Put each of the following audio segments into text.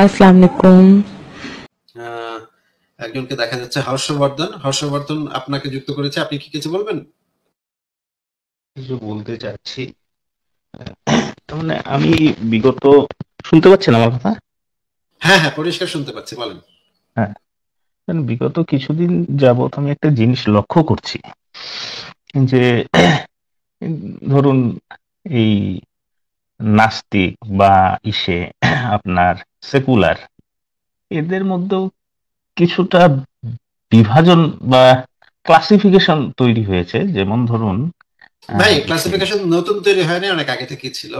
আসসালামু আলাইকুম আহ, একজনকে দেখা যাচ্ছে হর্ষবর্ধন। হর্ষবর্ধন আপনাকে যুক্ত করেছে। আপনি কি কিছু বলবেন? কিছু বলতে চাচ্ছি। মানে আমি বিগত শুনতে পাচ্ছেন আমার কথা? হ্যাঁ হ্যাঁ পরিষ্কার শুনতে পাচ্ছি বলেন। কারণ বিগত কিছুদিন যাবত আমি একটা জিনিস লক্ষ্য করছি যে ধরুন এই নাস্তিক বা ইসে আপনার সেকুলার এদের মধ্যেও কিছুটা বিভাজন বা ক্লাসিফিকেশন তৈরি হয়েছে যেমন ধরুন ভাই ক্লাসিফিকেশন নতুন তৈরি হয়নি অনেক আগে থেকে ছিল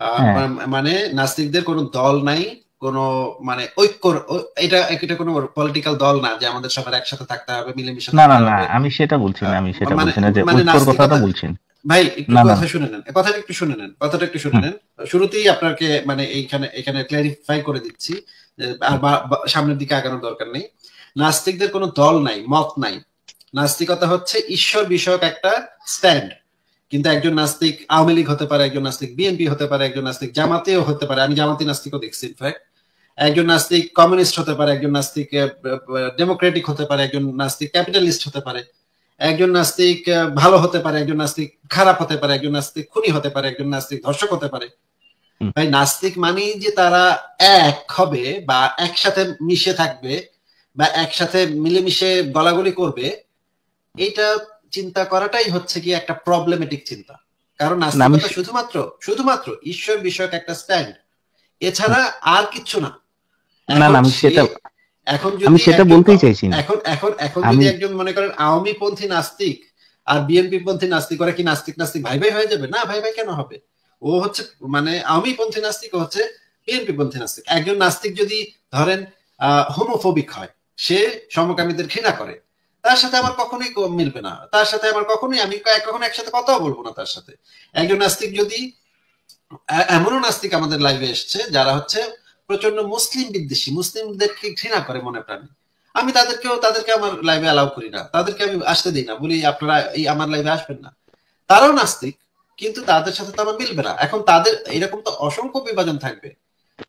হ্যাঁ। মানে নাস্তিকদের কোনো দল নাই কোনো মানে ঐক্য এটা এটা কোনো পলিটিক্যাল দল না যে আমাদের সবার একসাথে থাকতে হবে মিলেমিশে না না না আমি সেটা বলছি না আমি সেটা মানে- বলছি না যে মানে ঐক্যর কথাটা বলছি না। ভাই একটু। কথা শুনে নেন। কথাটা একটু শুনে নেন কথাটা একটু শুনে নেন। শুরুতেই আপনাকে মানে এইখানে এখানে ক্লারিফাই করে দিচ্ছি আর সামনের দিকে আগানোর দরকার নেই। নাস্তিকদের কোনো দল নাই মত নাই। নাস্তিকতা হচ্ছে ঈশ্বর বিষয়ক একটা স্ট্যান্ড কিন্তু একজন নাস্তিক আওয়ামী লীগ হতে পারে একজন নাস্তিক বিএনপি হতে পারে একজন নাস্তিক জামাতেও হতে পারে। আমি জামাতি নাস্তিকও দেখছি ইনফ্যাক্ট একজন নাস্তিক কমিউনিস্ট হতে পারে একজন নাস্তিক ডেমোক্রেটিক হতে পারে একজন নাস্তিক ক্যাপিটালিস্ট হতে পারে। একজন নাস্তিক ভালো হতে পারে একজন নাস্তিক খারাপ হতে পারে একজন নাস্তিক খুনি হতে পারে একজন নাস্তিক ধর্ষক হতে পারে। ভাই নাস্তিক মানে যে তারা এক হবে বা একসাথে মিশে থাকবে বা একসাথে মিলেমিশে গলাগলি করবে এইটা চিন্তা করাটাই হচ্ছে কি একটা প্রবলেমেটিক চিন্তা। কারণ নাস্তিকতা শুধুমাত্র শুধুমাত্র ঈশ্বর বিষয়ক একটা স্ট্যান্ড এছাড়া আর কিচ্ছু না। না না আমি সেটা এখন যদি আমি সেটা বলতেই চাইছি এখন এখন এখন যদি একজন মনে করেন আওয়ামী পন্থী নাস্তিক আর বিএনপি পন্থী নাস্তিক ওরা কি নাস্তিক নাস্তিক? ভাই ভাই হয়ে যাবে? না ভাই ভাই কেন হবে? ও হচ্ছে মানে আওয়ামী পন্থী নাস্তিক হচ্ছে বিএনপি পন্থী নাস্তিক। একজন নাস্তিক যদি ধরেন হোমোফোবিক হয় সে সমকামীদের ঘৃণা করে তার সাথে আমার কখনোই মিলবে না। তার সাথে আমার কখনোই আমি কখনো একসাথে কথাও বলব না তার সাথে। একজন নাস্তিক যদি এমনও নাস্তিক আমাদের লাইভে এসছে যারা হচ্ছে প্রচণ্ড মুসলিম বিদ্বেষী, মুসলিমদেরকে ঘৃণা করে মনে প্রাণে। আমি তাদেরকেও, তাদেরকে আমার লাইভে অ্যালাউ করি না। তাদেরকে আমি আসতে দিই না, বলি আপনারা এই আমার লাইভে আসবেন না। তারাও নাস্তিক, কিন্তু তাদের সাথে তো আমার মিলবে না। এখন তাদের, এরকম তো অসংখ্য বিভাজন থাকবে।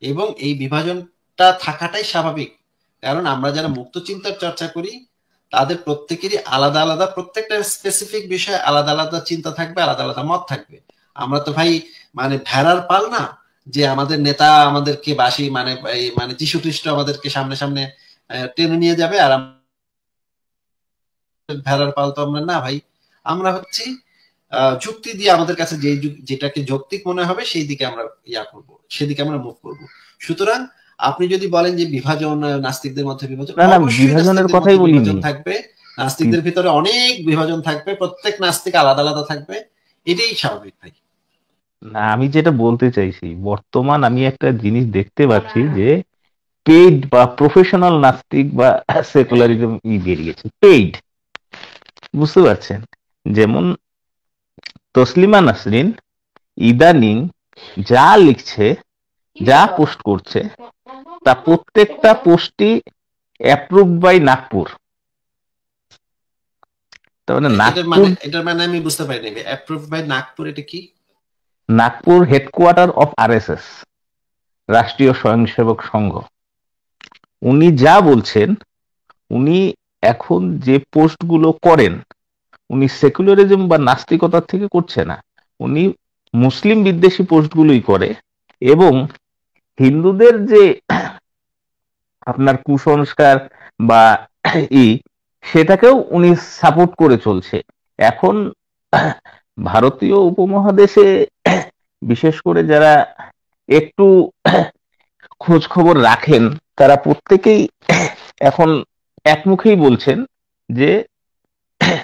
এবং এই বিভাজনটা থাকাটাই স্বাভাবিক। কারণ আমরা যারা মুক্ত চিন্তার চর্চা করি, তাদের প্রত্যেকেরই আলাদা আলাদা, প্রত্যেকটা স্পেসিফিক বিষয়ে আলাদা আলাদা চিন্তা থাকবে, আলাদা আলাদা মত থাকবে। আমরা তো ভাই মানে ভেড়ার পাল না যে আমাদের নেতা আমাদেরকে বাসি মানে মানে যিশু খ্রিস্ট আমাদেরকে সামনে সামনে টেনে নিয়ে যাবে আর ভেড়ার পাল তো আমরা না ভাই। আমরা হচ্ছি যুক্তি দিয়ে আমাদের কাছে যে যেটাকে যৌক্তিক মনে হবে সেই দিকে আমরা ইয়া করব সেদিকে আমরা মুভ করব। সুতরাং আপনি যদি বলেন যে বিভাজন নাস্তিকদের মধ্যে বিভাজন বিভাজনের কথাই। বিভাজন থাকবে। নাস্তিকদের ভিতরে অনেক বিভাজন থাকবে প্রত্যেক নাস্তিক আলাদা আলাদা থাকবে। এটাই স্বাভাবিক ভাই। না আমি যেটা বলতে চাইছি বর্তমান আমি একটা জিনিস দেখতে পাচ্ছি যে পেইড বা প্রফেশনাল নাস্তিক বা সেকুলারিজম ই বেরিয়েছে পেইড বুঝতে পারছেন? যেমন তসলিমা নাসরিন ইদানিং যা লিখছে যা পোস্ট করছে তা প্রত্যেকটা পোস্টই অ্যাপ্রুভ বাই নাগপুর তার মানে নাগপুর মানে মানে আমি বুঝতে পারিনি অ্যাপ্রুভ বাই নাগপুর এটা কি? Nagpur headquarter of RSS Rashtriya Swayamsevak সংঘ। উনি যা বলছেন, উনি এখন যে পোস্টগুলো করেন, উনি সেকুলারিজম বা নাস্তিকতার থেকে করছে না। উনি মুসলিম বিদ্বেষী পোস্টগুলোই করে এবং হিন্দুদের যে আপনার কুসংস্কার বা ই, সেটাকেও উনি সাপোর্ট করে চলছে। এখন ভারতীয় উপমহাদেশে বিশেষ করে যারা একটু খোঁজ খবর রাখেন, তারা প্রত্যেকেই এখন একমুখেই বলছেন যে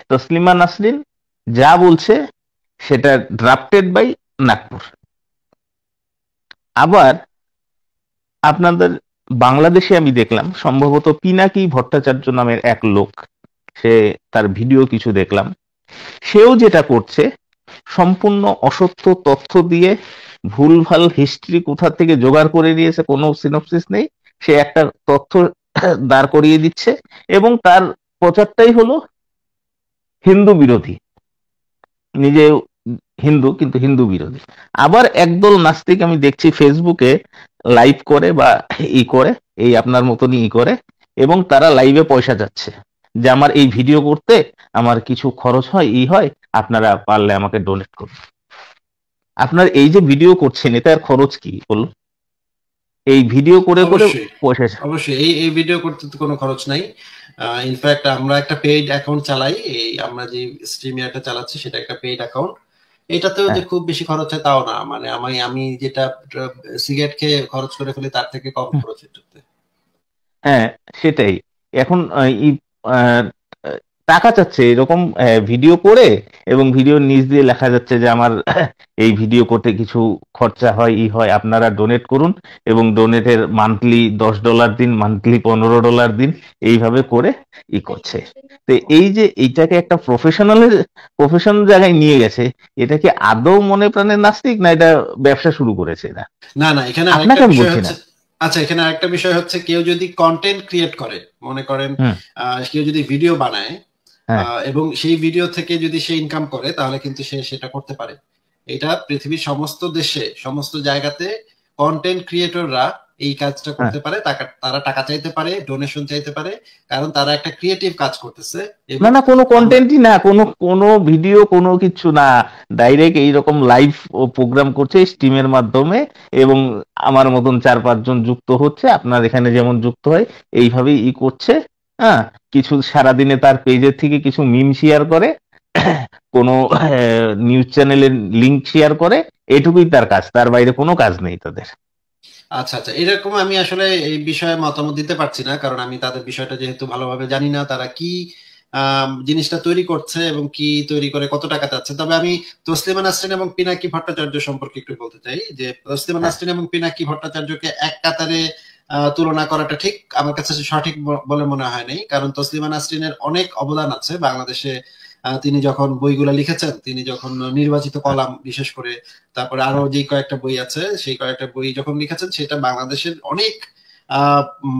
তসলিমা নাসরিন যা বলছে সেটা ড্রাফটেড বাই নাগপুর। আবার আপনাদের বাংলাদেশে আমি দেখলাম, সম্ভবত পিনাকি ভট্টাচার্য নামের এক লোক, সে তার ভিডিও কিছু দেখলাম, সেও যেটা করছে সম্পূর্ণ অসত্য তথ্য দিয়ে ভুলভাল হিস্ট্রি কোথা থেকে জোগাড় করে নিয়েছে কোনো সিনপসিস নেই। সে একটা তথ্য দাঁড় করিয়ে দিচ্ছে এবং তার প্রচারটাই হলো হিন্দু বিরোধী। নিজে হিন্দু কিন্তু হিন্দু বিরোধী। আবার একদল নাস্তিক আমি দেখছি ফেসবুকে লাইভ করে বা ই করে, এই আপনার মতনই ই করে এবং তারা লাইভে পয়সা যাচ্ছে। যে আমার এই ভিডিও করতে আমার কিছু খরচ হয় ই হয় আপনারা পারলে আমাকে ডোনেট করুন। আপনার এই যে ভিডিও করছেন এটার খরচ কি? বলুন। এই ভিডিও করে করে পয়সা অবশ্যই। এই এই ভিডিও করতে তো কোনো খরচ নাই। ইনফ্যাক্ট আমরা একটা পেইড অ্যাকাউন্ট চালাই। এই আমরা যে স্ট্রিমিয়ারটা চালাচ্ছি সেটা একটা পেইড অ্যাকাউন্ট এটাতেও যে হ্যাঁ। খুব বেশি খরচ হয় তাও না। মানে আমি আমি যেটা সিগারেট খেয়ে খরচ করে ফেলি তার থেকে কম খরচ এটাতে। হ্যাঁ সেটাই। এখন টাকা চাচ্ছে এরকম ভিডিও করে এবং ভিডিও নিচ দিয়ে লেখা যাচ্ছে যে আমার এই ভিডিও করতে কিছু খরচা হয় ই হয় আপনারা ডোনেট করুন এবং ডোনেটের মান্থলি দশ ডলার দিন মান্থলি পনেরো ডলার দিন এইভাবে করে ই করছে। তো এই যে এইটাকে একটা প্রফেশনালের প্রফেশনাল জায়গায় নিয়ে গেছে এটা কি আদৌ মনে প্রাণে নাস্তিক না এটা ব্যবসা শুরু করেছে না না না এখানে আপনাকে আমি বলছি না। আচ্ছা এখানে আরেকটা বিষয় হচ্ছে কেউ যদি কন্টেন্ট ক্রিয়েট করে মনে করেন কেউ যদি ভিডিও বানায় হ্যাঁ। এবং সেই ভিডিও থেকে যদি সে ইনকাম করে তাহলে কিন্তু সে সেটা করতে পারে এটা পৃথিবীর সমস্ত দেশে সমস্ত জায়গাতে কন্টেন্ট ক্রিয়েটররা এই কাজটা হ্যাঁ। করতে পারে তারা টাকা চাইতে পারে ডোনেশন চাইতে পারে কারণ তারা একটা ক্রিয়েটিভ কাজ করতেছে। না না কোনো কন্টেন্টই না কোনো কোনো ভিডিও কোনো কিছু না। ডাইরেক্ট এইরকম লাইভ প্রোগ্রাম করছে স্টিমের মাধ্যমে এবং আমার মতন চার পাঁচজন যুক্ত হচ্ছে। আপনার এখানে যেমন যুক্ত হয় এইভাবেই ই করছে। হ্যাঁ কিছু সারাদিনে তার পেজের থেকে কিছু মিম শেয়ার করে কোনো নিউজ চ্যানেলের লিঙ্ক শেয়ার করে এটুকুই তার কাজ। তার বাইরে কোনো কাজ নেই তাদের। আচ্ছা আচ্ছা এরকম আমি আসলে এই বিষয়ে মতামত দিতে পারছি না কারণ আমি তাদের বিষয়টা যেহেতু ভালোভাবে জানি না তারা কি জিনিসটা তৈরি করছে এবং কি তৈরি করে কত টাকা চাচ্ছে তবে আমি তসলিমা নাসরিন এবং পিনাকি ভট্টাচার্য সম্পর্কে একটু বলতে চাই যে তসলিমা হ্যাঁ। নাসরিন এবং পিনাকি ভট্টাচার্যকে এক কাতারে তুলনা করাটা ঠিক আমার কাছে সঠিক বলে মনে হয় নাই কারণ তসলিমা নাসরিনের অনেক অবদান আছে বাংলাদেশে তিনি যখন বইগুলো লিখেছেন, তিনি যখন নির্বাচিত কলাম, বিশেষ করে, তারপরে আরও যে কয়েকটা বই আছে, সেই কয়েকটা বই যখন লিখেছেন, সেটা বাংলাদেশের অনেক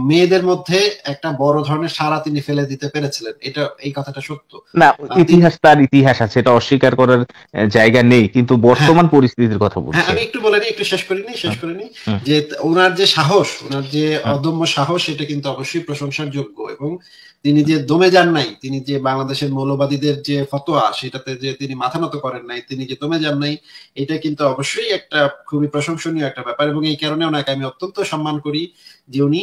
মেয়েদের মধ্যে একটা বড় ধরনের সারা তিনি ফেলে দিতে পেরেছিলেন। এটা এই কথাটা সত্য। না ইতিহাস তার ইতিহাস আছে এটা অস্বীকার করার জায়গা নেই কিন্তু বর্তমান হ্যাঁ। পরিস্থিতির কথা বলছি। হ্যাঁ আমি একটু বলে নিই একটু শেষ করিনি শেষ করিনি যে ওনার যে সাহস ওনার যে অদম্য সাহস এটা কিন্তু অবশ্যই প্রশংসার যোগ্য এবং তিনি যে দমে যান নাই তিনি যে বাংলাদেশের মৌলবাদীদের যে ফতোয়া সেটাতে যে তিনি মাথা নত করেন নাই তিনি যে দমে যান নাই এটা কিন্তু অবশ্যই একটা খুবই প্রশংসনীয় একটা ব্যাপার। এবং এই কারণে ওনাকে আমি অত্যন্ত সম্মান করি উনি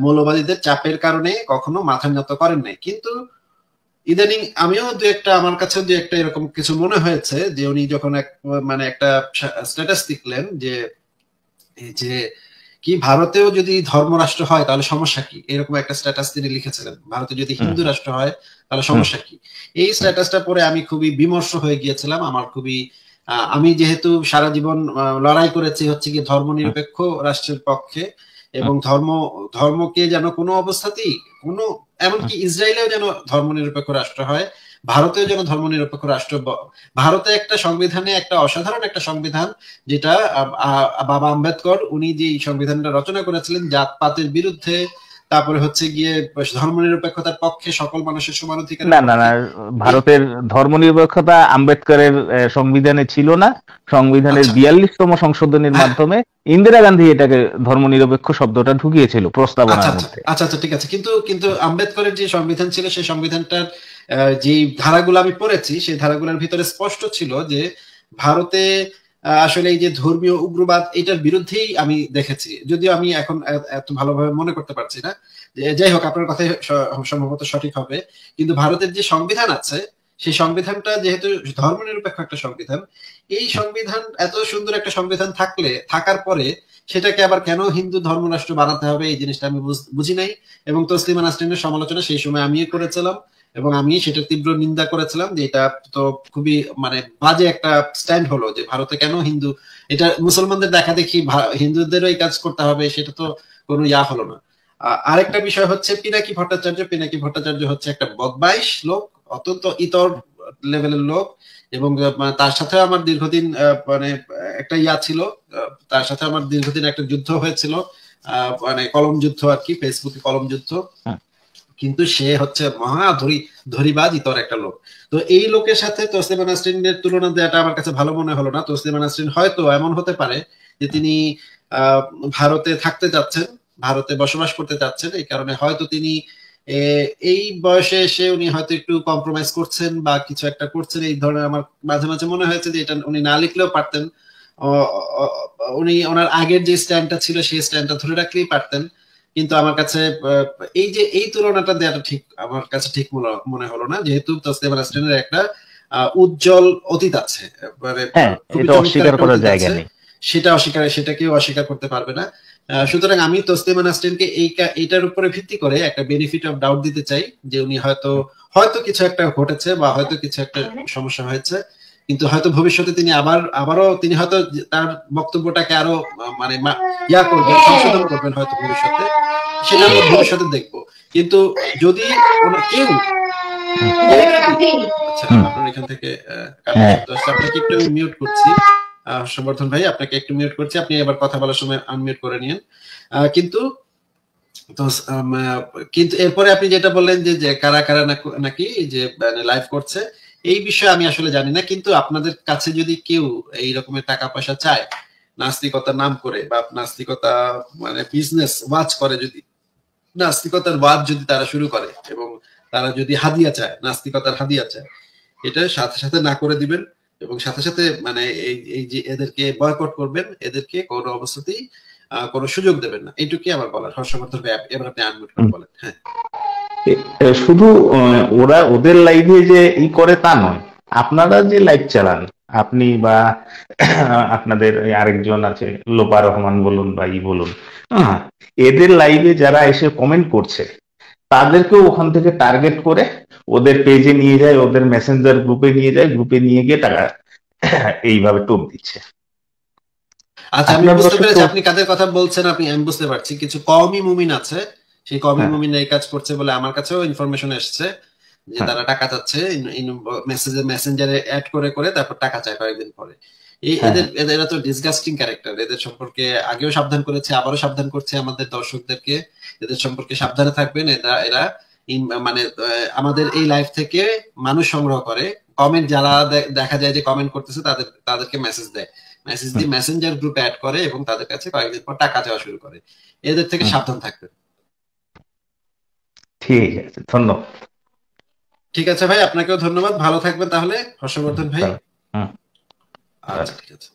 মৌলবাদীদের চাপের কারণে কখনো মাথা নত করেন নাই। কিন্তু ইদানিং আমিও দু একটা আমার কাছে দু একটা এরকম কিছু মনে হয়েছে যে উনি যখন এক মানে একটা স্ট্যাটাস লিখলেন যে যে কি ভারতেও যদি ধর্মরাষ্ট্র হয় তাহলে সমস্যা কি? এরকম একটা স্ট্যাটাস তিনি লিখেছিলেন। ভারতে যদি হিন্দু রাষ্ট্র হয় তাহলে সমস্যা কি? এই স্ট্যাটাসটা পরে আমি খুবই বিমর্ষ হয়ে গিয়েছিলাম। আমার খুবই আমি যেহেতু সারা জীবন লড়াই করেছি হচ্ছে কি ধর্ম নিরপেক্ষ রাষ্ট্রের পক্ষে এবং ধর্ম ধর্মকে যেন কোনো অবস্থাতেই কোনো এমনকি ইসরায়েলেও যেন ধর্ম নিরপেক্ষ রাষ্ট্র হয় ভারতেও যেন ধর্ম নিরপেক্ষ রাষ্ট্র ভারতে একটা সংবিধানে একটা অসাধারণ একটা সংবিধান যেটা বাবা আম্বেদকর উনি যে সংবিধানটা রচনা করেছিলেন জাতপাতের বিরুদ্ধে তারপরে হচ্ছে গিয়ে ধর্মনিরপেক্ষতার পক্ষে সকল মানুষের সমান অধিকার না না না ভারতের ধর্মনিরপেক্ষতা আম্বেদকরের সংবিধানে ছিল না সংবিধানের আচ্ছা। বিয়াল্লিশতম সংশোধনের। মাধ্যমে ইন্দিরা গান্ধী এটাকে ধর্মনিরপেক্ষ শব্দটা ঢুকিয়েছিল প্রস্তাবনার আচ্ছা, আচ্ছা, মধ্যে আচ্ছা আচ্ছা ঠিক আছে কিন্তু কিন্তু আম্বেদকরের যে সংবিধান ছিল সেই সংবিধানটার যে ধারাগুলো আমি পড়েছি সেই ধারাগুলোর ভিতরে স্পষ্ট ছিল যে ভারতে আসলে এই যে ধর্মীয় উগ্রবাদ, এটার বিরুদ্ধেই আমি দেখেছি। যদিও আমি এখন এত ভালোভাবে মনে করতে পারছি না। যাই হোক, আপনার কথাই সম্ভবত সঠিক হবে। কিন্তু ভারতের যে সংবিধান আছে, সেই সংবিধানটা যেহেতু ধর্মনিরপেক্ষ একটা সংবিধান, এই সংবিধান, এত সুন্দর একটা সংবিধান থাকলে, থাকার পরে সেটাকে আবার কেন হিন্দু ধর্মরাষ্ট্র বানাতে হবে? এই জিনিসটা আমি বুঝি নাই। এবং তসলিমা নাসরিনের সমালোচনা সেই সময় আমিও করেছিলাম। এবং আমি সেটা তীব্র নিন্দা করেছিলাম যে এটা তো খুবই মানে বাজে একটা স্ট্যান্ড হলো যে ভারতে কেন হিন্দু, এটা মুসলমানদের দেখা দেখি হিন্দুদেরও এই কাজ করতে হবে, সেটা তো কোনো ইয়া হলো না। আরেকটা বিষয় হচ্ছে পিনাকি ভট্টাচার্য পিনাকি ভট্টাচার্য হচ্ছে একটা বদমাইশ লোক, অত্যন্ত ইতর লেভেলের লোক এবং তার সাথে আমার দীর্ঘদিন মানে একটা ইয়া ছিল তার সাথে আমার দীর্ঘদিন একটা যুদ্ধ হয়েছিল মানে কলম যুদ্ধ আর কি ফেসবুকে কলম যুদ্ধ। কিন্তু সে হচ্ছে মহা ধরি, ধরিবাজ ইতর একটা লোক। তো এই লোকের সাথে তসলিমা নাসরিনের তুলনা দেওয়াটা আমার কাছে ভালো মনে হলো না। তসলিমা নাসরিন হয়তো এমন হতে পারে যে তিনি ভারতে থাকতে যাচ্ছেন, ভারতে বসবাস করতে যাচ্ছেন, এই কারণে হয়তো তিনি এই বয়সে এসে উনি হয়তো একটু কম্প্রোমাইজ করছেন বা কিছু একটা করছেন। এই ধরনের আমার মাঝে মাঝে মনে হয়েছে যে এটা উনি না লিখলেও পারতেন। উনি ওনার আগের যে স্ট্যান্ডটা ছিল, সেই স্ট্যান্ডটা ধরে রাখলেই পারতেন। কিন্তু আমার কাছে এই যে এই তুলনাটা দেওয়াটা ঠিক আমার কাছে ঠিক মনে হলো না। যেহেতু তসলিমা নাসরিনের একটা উজ্জ্বল অতীত আছে। হ্যাঁ, অস্বীকার করার জায়গা নেই। সেটা অস্বীকার সেটা কেউ অস্বীকার করতে পারবে না। সুতরাং আমি তসলিমা নাসরিনকে এই এইটার উপরে ভিত্তি করে একটা বেনিফিট অফ ডাউট দিতে চাই যে উনি হয়তো হয়তো কিছু একটা ঘটেছে বা হয়তো কিছু একটা সমস্যা হয়েছে। কিন্তু হয়তো ভবিষ্যতে তিনি আবার আবারও তিনি হয়তো তার বক্তব্যটাকে আরও মানে ইয়া করবেন সংশোধন করবেন হয়তো ভবিষ্যতে। সেটা আমরা ভবিষ্যতে দেখব। কিন্তু যদি কেউ আচ্ছা আপনার এখান থেকে হ্যাঁ। আপনাকে একটু আমি মিউট করছি। সমর্থন ভাই আপনাকে একটু মিউট করছি। আপনি এবার কথা বলার সময় আনমিউট করে নিন। কিন্তু তো কিন্তু এরপরে আপনি যেটা বললেন যে কারা কারা নাকি যে লাইভ মানে করছে এই বিষয়ে আমি আসলে জানি না কিন্তু আপনাদের কাছে যদি কেউ এই রকমের টাকা পয়সা চায় নাস্তিকতার নাম করে বা নাস্তিকতা মানে বিজনেস ওয়াচ করে যদি নাস্তিকতার ওয়াজ যদি তারা শুরু করে এবং তারা যদি হাদিয়া চায় নাস্তিকতার হাদিয়া চায় এটা সাথে সাথে না করে দিবেন এবং সাথে সাথে মানে এই এই যে এদেরকে বয়কট করবেন এদেরকে কোনো অবস্থাতেই কোনো সুযোগ দেবেন না। এইটুকুই আমার বলার হর্ষবর্ধন এবার আপনি আনমিউট করে বলেন। হ্যাঁ। শুধু ওরা ওদের লাইভে যে ই করে তা নয়। আপনারা যে লাইভ চালান আপনি বা আপনাদের আরেকজন আছে লোপা রহমান বলুন বা ই বলুন হ্যাঁ, এদের লাইভে যারা এসে কমেন্ট করছে তাদেরকেও ওখান থেকে টার্গেট করে ওদের পেজে নিয়ে যায় ওদের মেসেঞ্জার গ্রুপে নিয়ে যায় গ্রুপে নিয়ে গিয়ে টাকা এইভাবে টোপ দিচ্ছে। আচ্ছা আমি বুঝতে পেরেছি আপনি কাদের কথা বলছেন আপনি আমি বুঝতে পারছি। কিছু কমই মুমিন আছে সেই কমই হ্যাঁ। মুমিন এই কাজ করছে বলে আমার কাছেও ইনফরমেশন এসছে যে হ্যাঁ। তারা টাকা চাচ্ছে মেসেজে মেসেঞ্জারে অ্যাড করে করে তারপর টাকা চায় কয়েকদিন পরে। এই হ্যাঁ। এদের এরা তো ডিসগাস্টিং ক্যারেক্টার এদের সম্পর্কে আগেও সাবধান করেছে আবারও সাবধান করছে আমাদের দর্শকদেরকে। এদের সম্পর্কে সাবধানে থাকবেন এরা এরা মানে আমাদের এই লাইফ থেকে মানুষ সংগ্রহ করে। কমেন্ট যারা দেখা যায় যে কমেন্ট করতেছে তাদের তাদেরকে মেসেজ দেয়। মেসেজ দিয়ে মেসেঞ্জার গ্রুপে অ্যাড করে এবং তাদের কাছে কয়েকদিন পর টাকা চাওয়া শুরু করে। এদের থেকে সাবধান থাকবেন। ঠিক আছে ধন্যবাদ। ঠিক আছে ভাই আপনাকেও ধন্যবাদ। ভালো থাকবেন তাহলে হর্ষবর্ধন ভাই। আচ্ছা ঠিক আছে।